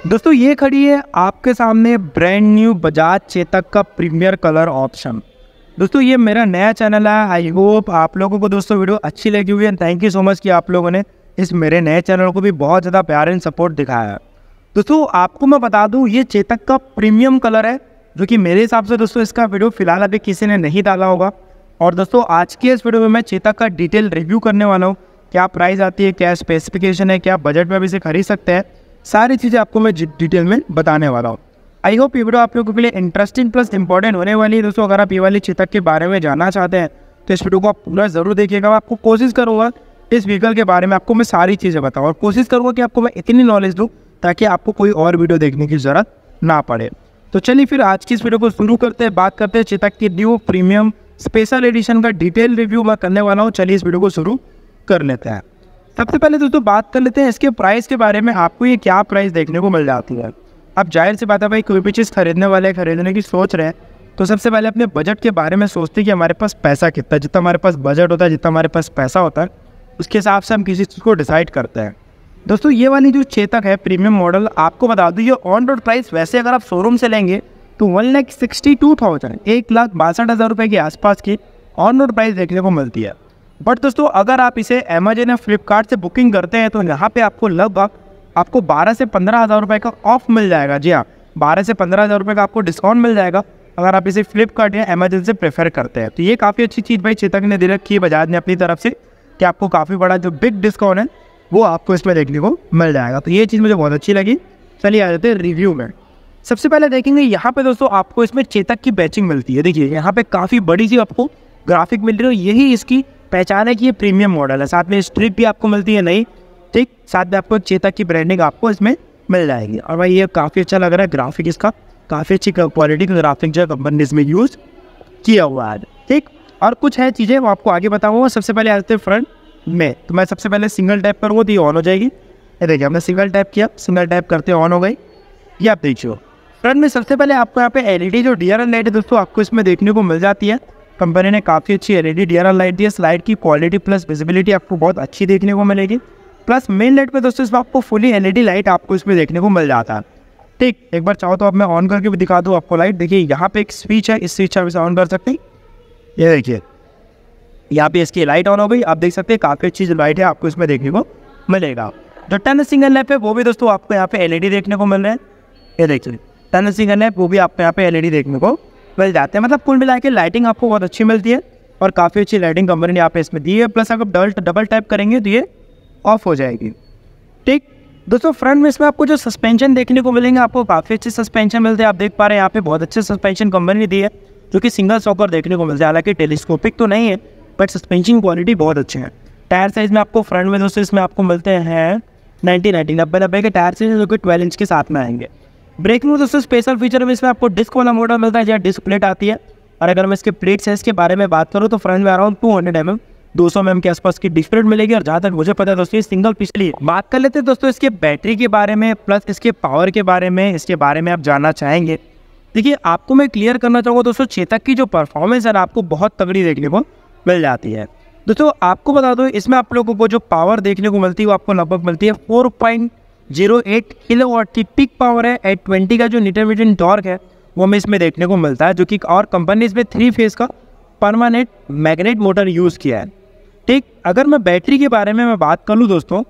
दोस्तों, ये खड़ी है आपके सामने ब्रांड न्यू बजाज चेतक का प्रीमियर कलर ऑप्शन दोस्तों, ये मेरा नया चैनल है। आई होप आप लोगों को दोस्तों वीडियो अच्छी लगी हुई है थैंक यू सो मच कि आप लोगों ने इस मेरे नए चैनल को भी बहुत ज़्यादा प्यार एंड सपोर्ट दिखाया। है दोस्तों, आपको मैं बता दूँ, ये चेतक का प्रीमियम कलर है, जो कि मेरे हिसाब से दोस्तों इसका वीडियो फ़िलहाल अभी किसी ने नहीं डाला होगा। और दोस्तों, आज की इस वीडियो में मैं चेतक का डिटेल रिव्यू करने वाला हूँ, क्या प्राइस आती है, क्या स्पेसिफिकेशन है, क्या बजट में भी इसे खरीद सकते हैं। सारी चीज़ें आपको मैं डिटेल में बताने वाला हूँ। आई होप ये वीडियो आप लोगों के लिए इंटरेस्टिंग प्लस इंपॉर्टेंट होने वाली है। दोस्तों, अगर आप ये वाली चेतक के बारे में जानना चाहते हैं तो इस वीडियो को आप पूरा ज़रूर देखिएगा। आपको कोशिश करूँगा इस व्हीकल के बारे में आपको मैं सारी चीज़ें बताऊँ और कोशिश करूँगा कि आपको मैं इतनी नॉलेज दूँ ताकि आपको कोई और वीडियो देखने की ज़रूरत ना पड़े। तो चलिए फिर आज की इस वीडियो को शुरू करते हैं। बात करते हैं चेतक की न्यू प्रीमियम स्पेशल एडिशन का डिटेल रिव्यू मैं करने वाला हूँ। चलिए इस वीडियो को शुरू कर लेते हैं। सबसे पहले दोस्तों बात कर लेते हैं इसके प्राइस के बारे में। आपको ये क्या प्राइस देखने को मिल जाती है? अब ज़ाहिर सी बात है भाई, कोई भी चीज़ खरीदने वाले, खरीदने की सोच रहे हैं तो सबसे पहले अपने बजट के बारे में सोचते हैं कि हमारे पास पैसा कितना जितना हमारे पास बजट होता है, जितना हमारे पास पैसा होता है, उसके हिसाब से हम किसी चीज़ को डिसाइड करते हैं। दोस्तों, ये वाली जो चेतक है प्रीमियम मॉडल आपको बता दूँ, ये ऑन रोड प्राइस वैसे अगर आप शोरूम से लेंगे तो one lakh sixty two thousand एक लाख बासठ हज़ार रुपये के आसपास की ऑन रोड प्राइस देखने को मिलती है। बट दोस्तों, अगर आप इसे अमेजन या फ्लिपकार्ट से बुकिंग करते हैं तो यहाँ पे आपको लगभग आपको बारह से पंद्रह हज़ार रुपये का ऑफ़ मिल जाएगा। जी हाँ बारह से पंद्रह हज़ार रुपये का आपको डिस्काउंट मिल जाएगा, अगर आप इसे फ्लिपकार्ट या अमेजन से प्रेफर करते हैं। तो ये काफ़ी अच्छी चीज़ भाई चेतक ने दे रखी है बजाज ने अपनी तरफ़ से, कि आपको काफ़ी बड़ा जो बिग डिस्काउंट है, वो आपको इसमें देखने को मिल जाएगा। तो ये चीज़ मुझे बहुत अच्छी लगी। चलिए आ जाते हैं रिव्यू में। सबसे पहले देखेंगे, यहाँ पे दोस्तों आपको इसमें चेतक की बैचिंग मिलती है। देखिए, यहाँ पे काफ़ी बड़ी सी आपको ग्राफिक मिल रही है यही इसकी पहचान है कि ये प्रीमियम मॉडल है। साथ में स्ट्रिप भी आपको मिलती है नई, ठीक? साथ में आपको चेतक की ब्रांडिंग आपको इसमें मिल जाएगी। और भाई ये काफ़ी अच्छा लग रहा है ग्राफिक इसका। काफ़ी अच्छी क्वालिटी का ग्राफिक जो कंपनी ने इसमें यूज़ किया हुआ है, ठीक? और कुछ है चीज़ें वो आपको आगे बताऊँगा। सबसे पहले आते हैं फ्रंट में। तो मैं सबसे पहले सिंगल टैप करूँगा तो ये ऑन हो जाएगी। देखिए, हमने सिंगल टैप किया। सिंगल टैप करते ऑन हो गई। ये आप देखिए। फ्रंट में सबसे पहले आपको यहाँ पे एलईडी जो डी आर एल लाइट है दोस्तों, आपको इसमें देखने को मिल जाती है। कंपनी ने काफ़ी अच्छी एल ई लाइट दी है। स्लाइड की क्वालिटी प्लस विजिबिलिटी आपको बहुत अच्छी देखने को मिलेगी। प्लस मेन लाइट पे दोस्तों इसमें आपको फुली एलईडी लाइट आपको इसमें देखने को मिल जाता है। ठीक, एक बार चाहो तो आप मैं ऑन करके भी दिखा दूँ आपको लाइट देखिए, यहाँ पे एक स्विच है, इस स्विच आप इसे ऑन कर सकते हैं। ये देखिए, यहाँ पे इसकी लाइट ऑन हो गई। आप देख सकते हैं, काफ़ी अच्छी जो लाइट है आपको इसमें देखने को मिलेगा। जो टेन सिंगल लैप है, वो भी दोस्तों आपको यहाँ पे एलईडी देखने को मिल रहे हैं। ये देखिए टेन सिंगल लैप वो भी आपको यहाँ पे एलईडी देखने को मिल जाते हैं। मतलब कुल मिला के लाइटिंग आपको बहुत अच्छी मिलती है और काफ़ी अच्छी लाइटिंग कंपनी ने यहाँ पे इसमें दी है। प्लस अगर डबल डबल टाइप करेंगे तो ये ऑफ़ हो जाएगी। ठीक? दोस्तों फ्रंट में इसमें आपको जो सस्पेंशन देखने को मिलेंगे, आपको काफ़ी अच्छे सस्पेंशन मिलते हैं। आप देख पा रहे हैं, यहाँ पे बहुत अच्छे सस्पेंशन कंपनी ने दी है, जो कि सिंगल सॉकर देखने को मिलता है। हालाँकि टेलीस्कोपिक तो नहीं है बट सस्पेंशन क्वालिटी बहुत अच्छे हैं। टायर साइज़ में आपको फ्रंट में दोस्तों, इसमें आपको मिलते हैं नाइनटी नाइनटी नब्बे नब्बे के टायर साइज़ जो कि ट्वेल्व इंच के साथ में आएँगे। ब्रेकिंग में दोस्तों स्पेशल फीचर में इसमें आपको डिस्क वाला मॉडल मिलता है, जहाँ डिस्क प्लेट आती है। और अगर मैं इसके प्लेट साइज़ के बारे में बात करूँ तो फ्रंट में around two hundred m m दो सौ एम के आसपास की डिस्क प्लेट मिलेगी। और जहाँ तक मुझे पता है, दोस्तों सिंगल पिछली बात कर लेते हैं, दोस्तों, इसके बैटरी के बारे में प्लस इसके पावर के बारे में, इसके बारे में आप जानना चाहेंगे। देखिए, आपको मैं क्लियर करना चाहूँगा, दोस्तों, चेतक की जो परफॉर्मेंस है आपको बहुत तगड़ी देखने को मिल जाती है। दोस्तों, आपको बता दो, इसमें आप लोगों को जो पावर देखने को मिलती है, वो आपको लगभग मिलती है four point zero eight kilowatt की पिक पावर है एट ट्वेंटी का जो मीटर टॉर्क है, वो हमें इसमें देखने को मिलता है, जो कि और कंपनी इसमें थ्री फ़ेज़ का परमानेंट मैग्नेट मोटर यूज़ किया है। ठीक, अगर मैं बैटरी के बारे में मैं बात कर लूँ दोस्तों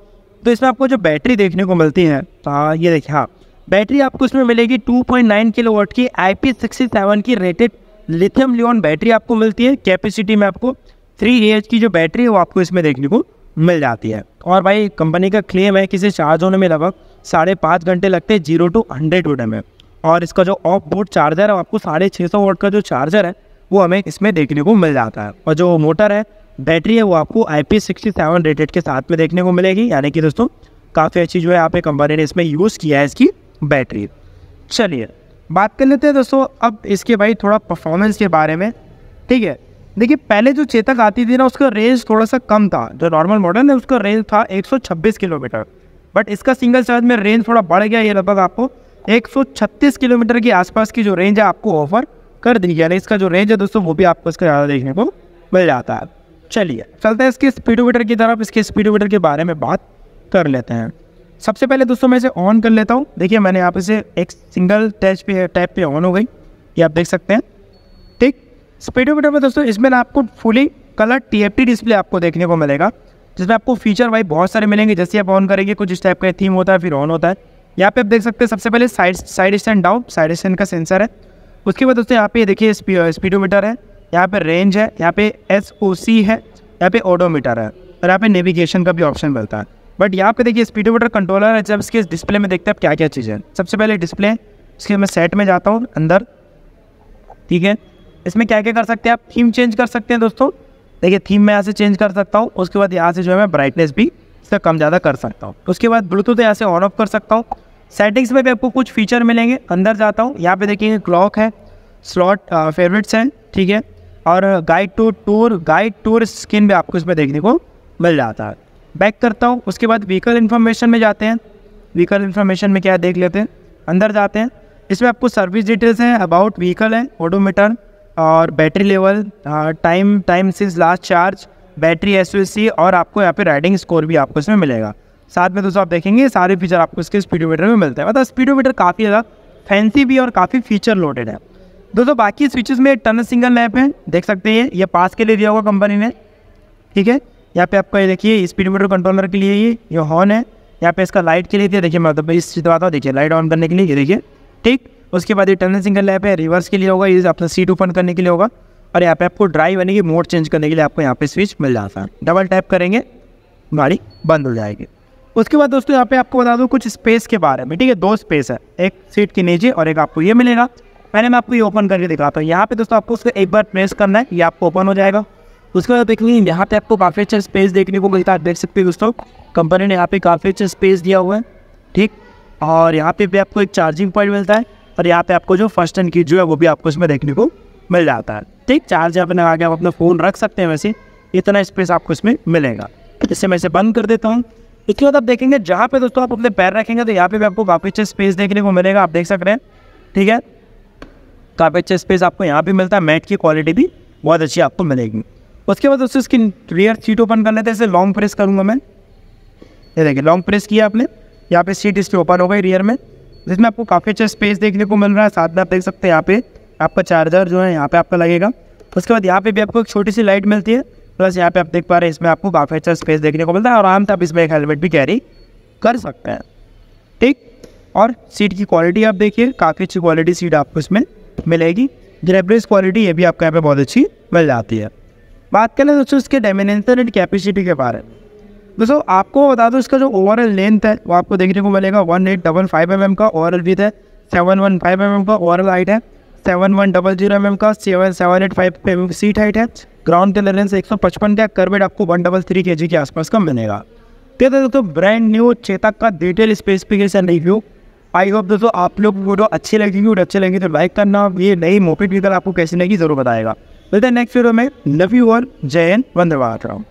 तो इसमें आपको जो बैटरी देखने को मिलती है तो हाँ ये देखिए हाँ बैटरी आपको इसमें मिलेगी 2.9 किलो वाट की आई पी की रेटेड लिथियम लियोन बैटरी आपको मिलती है कैपेसिटी में आपको थ्री ए की जो बैटरी है, वो आपको इसमें देखने को मिल जाती है। और भाई कंपनी का क्लेम है कि इसे चार्ज होने में लगभग साढ़े पाँच घंटे लगते हैं ज़ीरो टू हंड्रेड वोट में। और इसका जो ऑफ़ बोर्ड चार्जर है, आपको साढ़े छः सौ वोट का जो चार्जर है, वो हमें इसमें देखने को मिल जाता है। और जो मोटर है बैटरी है, वो आपको I P sixty seven rated के साथ में देखने को मिलेगी। यानी कि दोस्तों, काफ़ी अच्छी जो है यहाँ पे कंपनी ने इसमें यूज़ किया है इसकी बैटरी चलिए, बात कर लेते हैं दोस्तों, अब इसके भाई थोड़ा परफॉर्मेंस के बारे में। ठीक है देखिए, पहले जो चेतक आती थी ना, उसका रेंज थोड़ा सा कम था। जो नॉर्मल मॉडल है, उसका रेंज था 126 किलोमीटर। बट इसका सिंगल चार्ज में रेंज थोड़ा बढ़ गया, ये लगभग आपको 136 किलोमीटर के आसपास की जो रेंज है, आपको ऑफ़र कर दी यानी इसका जो रेंज है दोस्तों, वो भी आपको इसका ज़्यादा देखने को मिल जाता है। चलिए, चलते हैं इसके स्पीडोमीटर की तरफ़। इसके स्पीडोमीटर के बारे में बात कर लेते हैं। सबसे पहले दोस्तों, मैं इसे ऑन कर लेता हूँ। देखिए, मैंने यहाँ पे से एक सिंगल टैच पे टैप पे ऑन हो गई। ये आप देख सकते हैं। स्पीडोमीटर में दोस्तों, इसमें आपको फुली कलर टीएफटी डिस्प्ले आपको देखने को मिलेगा। जिसमें आपको फीचर वाइज बहुत सारे मिलेंगे। जैसे आप ऑन करेंगे, कुछ इस टाइप का थीम होता है, फिर ऑन होता है। यहाँ पे आप देख सकते हैं, सबसे पहले side side stand down side stand का सेंसर है। उसके बाद दोस्तों, यहाँ पे देखिए स्पीडोमीटर है। यहाँ पे रेंज है, यहाँ पे एस ओ सी है, यहाँ पे ओडोमीटर है। और यहाँ पे नेविगेशन का भी ऑप्शन मिलता है। बट यहाँ पे देखिए स्पीडोमीटर कंट्रोलर है, जब इसके डिस्प्ले में देखते हैं, आप क्या क्या चीज़ें सबसे पहले डिस्प्ले इसके मैं सेट में जाता हूँ, अंदर। ठीक है? इसमें क्या क्या कर सकते हैं आप? थीम चेंज कर सकते हैं दोस्तों। देखिए थीम मैं यहाँ से चेंज कर सकता हूँ, उसके बाद यहाँ से जो है मैं ब्राइटनेस भी इसका कम ज़्यादा कर सकता हूँ। उसके बाद ब्लूटूथ यहाँ से ऑन ऑफ़ कर सकता हूँ। सेटिंग्स में भी आपको कुछ फीचर मिलेंगे, अंदर जाता हूँ। यहाँ पे देखिए क्लॉक है स्लॉट फेवरेट्स हैं, ठीक है? और guide to tour guide tour screen भी आपको इसमें देखने को मिल जाता है। बैक करता हूँ, उसके बाद व्हीकल इन्फॉर्मेशन में जाते हैं। व्हीकल इन्फॉर्मेशन में क्या देख लेते हैं? अंदर जाते हैं। इसमें आपको सर्विस डिटेल्स हैं अबाउट व्हीकल है ऑडोमीटर और battery level time time since last charge battery SOC और आपको यहाँ पे राइडिंग स्कोर भी आपको इसमें मिलेगा। साथ में दोस्तों आप देखेंगे, सारे फीचर आपको इसके स्पीडोमीटर में मिलते हैं। मतलब स्पीडोमीटर काफ़ी ज़्यादा फैंसी भी और काफ़ी फीचर लोडेड है। दोस्तों बाकी स्विचेस में टर्न सिंगल लैप है, देख सकते हैं, ये पास के लिए दिया होगा कंपनी ने। ठीक है, यहाँ पे आपका ये देखिए स्पीडोमीटर कंट्रोलर के लिए ये ये हॉर्न है। यहाँ पे इसका लाइट के लिए दिया, देखिए मतलब इस चीज़ बात देखिए लाइट ऑन करने के लिए, ये देखिए, ठीक। उसके बाद ये टर्न सिंगल लैप है रिवर्स के लिए होगा, ये अपना सीट ओपन करने के लिए होगा। और यहाँ पे आपको ड्राइव यानी कि मोड चेंज करने के लिए आपको यहाँ पे स्विच मिल जाता है। डबल टैप करेंगे, गाड़ी बंद हो जाएगी। उसके बाद दोस्तों यहाँ पे आपको बता दूँ कुछ स्पेस के बारे में, ठीक है? दो स्पेस है, एक सीट के नीचे और एक आपको ये मिलेगा। पहले मैं आपको ये ओपन करके दिखाता हूँ। यहाँ पे दोस्तों आपको उसको एक बार प्रेस करना है, ये आपको ओपन हो जाएगा। उसके बाद देख लीजिए यहाँ पे आपको काफ़ी अच्छा स्पेस देखने को मिलता है। देख सकते हैं दोस्तों कंपनी ने यहाँ पे काफ़ी अच्छा स्पेस दिया हुआ है, ठीक? और यहाँ पे भी आपको एक चार्जिंग पॉइंट मिलता है। और यहाँ पे आपको जो फ़र्स्ट एंड की जो है वो भी आपको इसमें देखने को मिल जाता है। ठीक चार्ज अपने आगे आप अपना फ़ोन रख सकते हैं वैसे। इतना स्पेस आपको इसमें मिलेगा। इससे मैं इसे बंद कर देता हूँ। इसके बाद आप देखेंगे, जहाँ पे दोस्तों आप अपने पैर रखेंगे तो यहाँ पे भी आपको काफ़ी अच्छा स्पेस देखने को मिलेगा। आप देख सक रहे हैं। ठीक है? काफ़ी अच्छा स्पेस आपको यहाँ पे मिलता है। मैट की क्वालिटी भी बहुत अच्छी आपको मिलेगी। उसके बाद दोस्तों इसकी रियर सीट ओपन कर लेते हैं। इसे लॉन्ग प्रेस करूँगा मैं। ये देखिए लॉन्ग प्रेस किया आपने। यहाँ पे सीट इस पर ओपन हो गई रियर में। जिसमें आपको काफ़ी अच्छा स्पेस देखने को मिल रहा है। साथ में आप देख सकते हैं यहाँ पे आपका चार्जर जो है यहाँ पे आपका लगेगा। उसके बाद यहाँ पे भी आपको एक छोटी सी लाइट मिलती है। प्लस यहाँ पे आप देख पा रहे हैं इसमें आपको काफ़ी अच्छा स्पेस देखने को मिलता है। और आराम से आप इसमें एक हेलमेट भी कैरी कर सकते हैं। ठीक? और सीट की क्वालिटी आप देखिए, काफ़ी अच्छी क्वालिटी सीट आपको इसमें मिलेगी। ग्रेबरेज क्वालिटी ये भी आपको यहाँ पे बहुत अच्छी मिल जाती है। बात करें दोस्तों इसके डायमेंशन एंड कैपेसिटी के बारे में। दोस्तों, आपको बता दो, इसका जो ओवरऑल लेंथ है, वो आपको देखने को मिलेगा। One eight double five m m का ओवरऑल विथ है seven one five m m का ओवरऑल हाइट है seven one double zero m m का seven seven eight five m m seat height है। ग्राउंड क्लियरेंस एक सौ पचपन का करवेट आपको वन डबल थ्री के जी के आसपास का मिलेगा। तो दोस्तों ब्रांड न्यू चेतक का detail specification review I hope दोस्तों, आप लोग वीडियो अच्छी लगेगी और अच्छे लगेंगे तो लाइक करना। ये नई मोपिट व्हीकल आपको कैसी लगी ज़रूर बताएगा। मिलते हैं नेक्स्ट वीडियो में। लव यू और जय हिंद। वंदे मातरम।